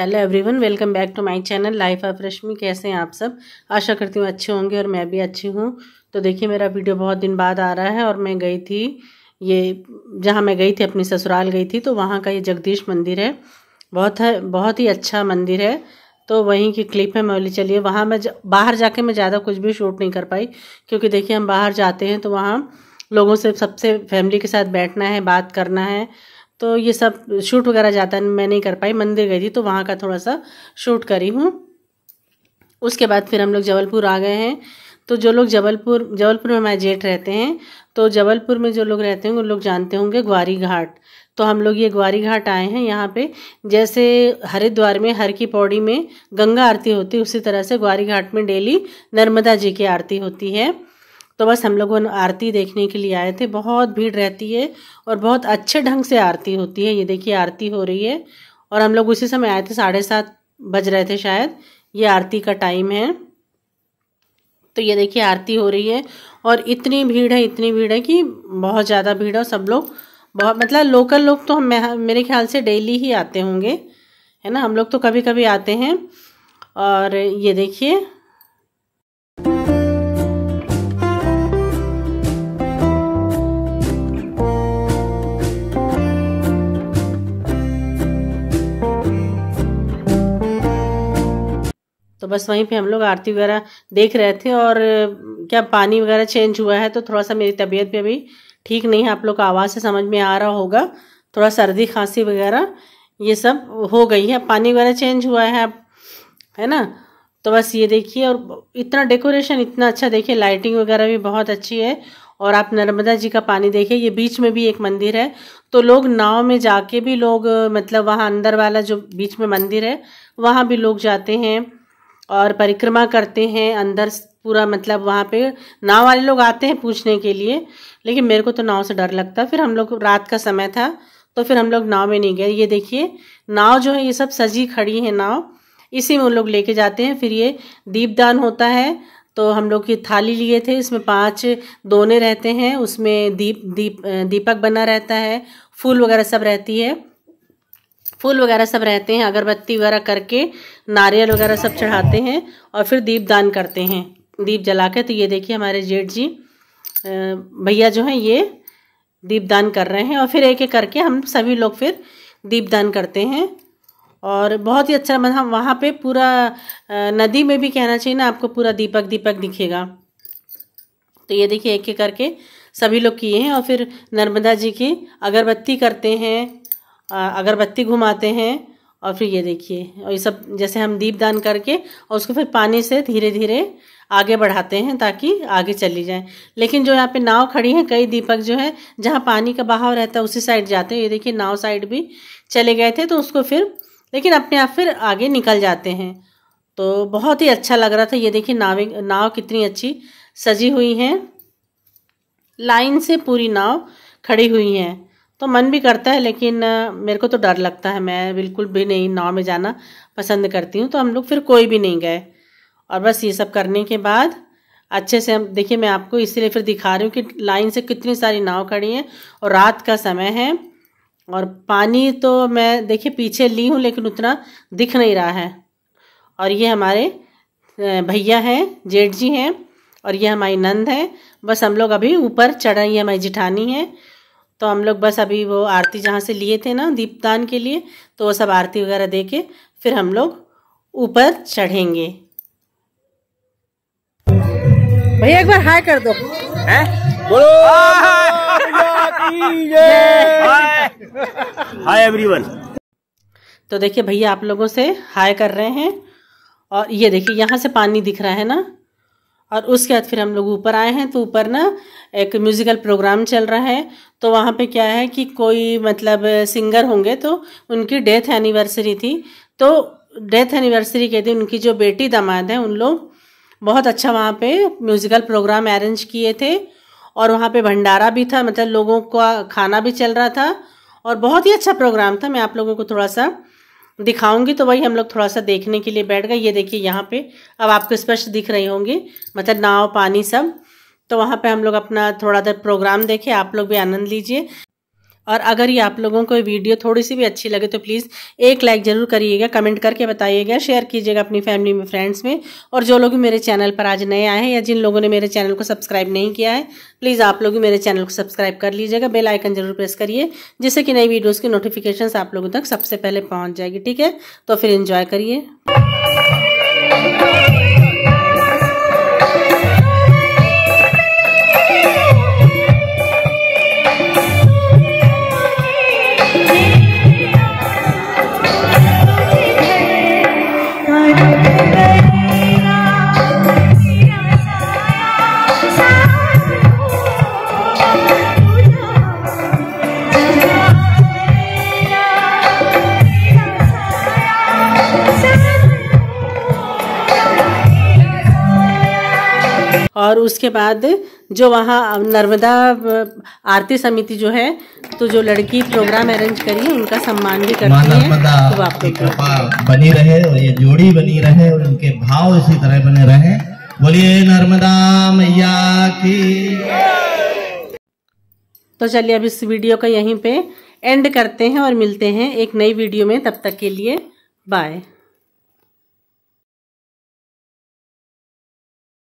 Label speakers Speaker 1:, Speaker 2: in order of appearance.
Speaker 1: Hello everyone, welcome back to my channel life of Rashmi. कैसे हैं आप सब? आशा करती हूँ अच्छे होंगे और मैं भी अच्छी हूँ। तो देखिए, मेरा वीडियो बहुत दिन बाद आ रहा है और मैं गई थी, ये जहाँ मैं गई थी, अपनी ससुराल गई थी तो वहाँ का ये जगदीश मंदिर है। बहुत है, बहुत ही अच्छा मंदिर है। तो वहीं की क्लिप है मैं बोली, चलिए, वहाँ मैं बाहर जाके मैं ज़्यादा कुछ भी शूट नहीं कर पाई, क्योंकि देखिए, हम बाहर जाते हैं तो वहाँ लोगों से सबसे, फैमिली के साथ बैठना है, बात करना है। तो ये सब शूट वगैरह जाता मैं नहीं कर पाई, मंदिर गई थी तो वहाँ का थोड़ा सा शूट करी हूँ। उसके बाद फिर हम लोग जबलपुर आ गए हैं। तो जो लोग जबलपुर जबलपुर में हमारे जेठ रहते हैं तो जबलपुर में जो लोग रहते हैं उन लोग जानते होंगे ग्वारी घाट। तो हम लोग ये ग्वारी घाट आए हैं यहाँ पे। जैसे हरिद्वार में, हर की पौड़ी में गंगा आरती होती है, उसी तरह से ग्वारी घाट में डेली नर्मदा जी की आरती होती है। तो बस हम लोग आरती देखने के लिए आए थे। बहुत भीड़ रहती है और बहुत अच्छे ढंग से आरती होती है। ये देखिए, आरती हो रही है और हम लोग उसी समय आए थे, साढ़े सात बज रहे थे शायद। ये आरती का टाइम है। तो ये देखिए, आरती हो रही है और इतनी भीड़ है, इतनी भीड़ है कि बहुत ज़्यादा भीड़ है सब लोग बहुत मतलब लोकल लोग तो हम मेरे ख्याल से डेली ही आते होंगे, है ना? हम लोग तो कभी कभी आते हैं और ये देखिए तो बस वहीं पे हम लोग आरती वगैरह देख रहे थे और क्या पानी वगैरह चेंज हुआ है तो थोड़ा सा मेरी तबीयत भी अभी ठीक नहीं है। आप लोग का आवाज़ से समझ में आ रहा होगा। थोड़ा सर्दी खांसी वगैरह, ये सब हो गई है। पानी वगैरह चेंज हुआ है है ना? तो बस ये देखिए और इतना डेकोरेशन इतना अच्छा देखिए लाइटिंग वगैरह भी बहुत अच्छी है। और आप नर्मदा जी का पानी देखिए, ये बीच में भी एक मंदिर है। तो लोग नाव में जाके भी लोग मतलब वहाँ अंदर वाला जो बीच में मंदिर है, वहाँ भी लोग जाते हैं। और परिक्रमा करते हैं अंदर पूरा मतलब वहाँ पे नाव वाले लोग आते हैं पूछने के लिए, लेकिन मेरे को तो नाव से डर लगता। फिर हम लोग रात का समय था तो फिर हम लोग नाव में नहीं गए। ये देखिए, नाव जो है, ये सब सजी खड़ी है नाव। इसी में उन लोग लेके जाते हैं। फिर ये दीपदान होता है तो हम लोग की थाली लिए थे। इसमें पाँच दोने रहते हैं। उसमें दीप दीप दीपक बना रहता है। फूल वगैरह सब रहती है। फूल वगैरह सब रहते हैं, अगरबत्ती वगैरह करके नारियल वगैरह सब चढ़ाते हैं और फिर दीप दान करते हैं, दीप जला के। तो ये देखिए हमारे जेठ जी भैया जो हैं ये दीप दान कर रहे हैं और फिर एक एक करके हम सभी लोग फिर दीप दान करते हैं। और बहुत ही अच्छा मतलब वहाँ पे पूरा नदी में भी कहना चाहिए ना, आपको पूरा दीपक दीपक दिखेगा। तो ये देखिए एक एक करके सभी लोग किए हैं और फिर नर्मदा जी की अगरबत्ती करते हैं। अगरबत्ती घुमाते हैं और फिर ये देखिए, और ये सब जैसे हम दीप दान करके और उसको फिर पानी से धीरे धीरे आगे बढ़ाते हैं ताकि आगे चली जाए। लेकिन जो यहाँ पे नाव खड़ी है, कई दीपक जो है, जहाँ पानी का बहाव रहता है, उसी साइड जाते हैं। ये देखिए, नाव साइड भी चले गए थे तो उसको फिर, लेकिन अपने आप फिर आगे निकल जाते हैं। तो बहुत ही अच्छा लग रहा था। ये देखिए, नाव नाव कितनी अच्छी सजी हुई हैं। लाइन से पूरी नाव खड़ी हुई हैं। तो मन भी करता है, लेकिन मेरे को तो डर लगता है। मैं बिल्कुल भी नहीं, नाव में जाना पसंद करती हूँ तो हम लोग फिर कोई भी नहीं गए। और बस ये सब करने के बाद अच्छे से हम, देखिए, मैं आपको इसलिए फिर दिखा रही हूँ कि लाइन से कितनी सारी नाव खड़ी हैं और रात का समय है। और पानी तो मैं, देखिए, पीछे ली हूँ, लेकिन उतना दिख नहीं रहा है। और ये हमारे भैया हैं, जेठ जी हैं, और ये हमारी नंद है। बस हम लोग अभी ऊपर चढ़ रही है हमारी जिठानी है। तो हम लोग बस अभी वो आरती जहाँ से लिए थे ना दीपदान के लिए तो वो सब आरती वगैरह दे के फिर हम लोग ऊपर चढ़ेंगे। भैया एक बार हाय कर दो। है? बोलो।
Speaker 2: हाय एवरीवन
Speaker 1: तो देखिए भैया आप लोगों से हाय कर रहे हैं और ये देखिए यहाँ से पानी दिख रहा है ना? और उसके बाद फिर हम लोग ऊपर आए हैं तो ऊपर ना एक म्यूज़िकल प्रोग्राम चल रहा है। तो वहाँ पे क्या है कि कोई मतलब सिंगर होंगे तो उनकी डेथ एनिवर्सरी थी। तो डेथ एनिवर्सरी के दिन उनकी जो बेटी दामाद है, उन लोग बहुत अच्छा वहाँ पे म्यूज़िकल प्रोग्राम अरेंज किए थे। और वहाँ पे भंडारा भी था मतलब लोगों का खाना भी चल रहा था। और बहुत ही अच्छा प्रोग्राम था। मैं आप लोगों को थोड़ा सा दिखाऊँगी तो वही हम लोग थोड़ा सा देखने के लिए बैठ गए। ये देखिए यहाँ पे, अब आपको स्पष्ट दिख रही होंगी मतलब नाव, पानी सब। तो वहाँ पे हम लोग अपना थोड़ा देर प्रोग्राम देखे, आप लोग भी आनंद लीजिए। और अगर ये आप लोगों को वीडियो थोड़ी सी भी अच्छी लगे तो प्लीज़ एक लाइक ज़रूर करिएगा कमेंट करके बताइएगा शेयर कीजिएगा अपनी फैमिली में फ्रेंड्स में। और जो लोग मेरे चैनल पर आज नए आए हैं या जिन लोगों ने मेरे चैनल को सब्सक्राइब नहीं किया है प्लीज़ आप लोग मेरे चैनल को सब्सक्राइब कर लीजिएगा। बेल आइकन ज़रूर प्रेस करिए, जिससे कि नई वीडियोज़ की नोटिफिकेशन आप लोगों तक सबसे पहले पहुँच जाएगी, ठीक है? तो फिर इन्जॉय करिए। और उसके बाद जो वहाँ नर्मदा आरती समिति जो है तो जो लड़की प्रोग्राम अरेंज करी है उनका सम्मान भी करती है। तो
Speaker 2: कृपा बनी रहे और ये जोड़ी बनी रहे और उनके भाव इसी तरह बने रहे। बोलिए नर्मदा मैया की।
Speaker 1: तो चलिए अब इस वीडियो का यहीं पे एंड करते हैं और मिलते हैं एक नई वीडियो में। तब तक के लिए बाय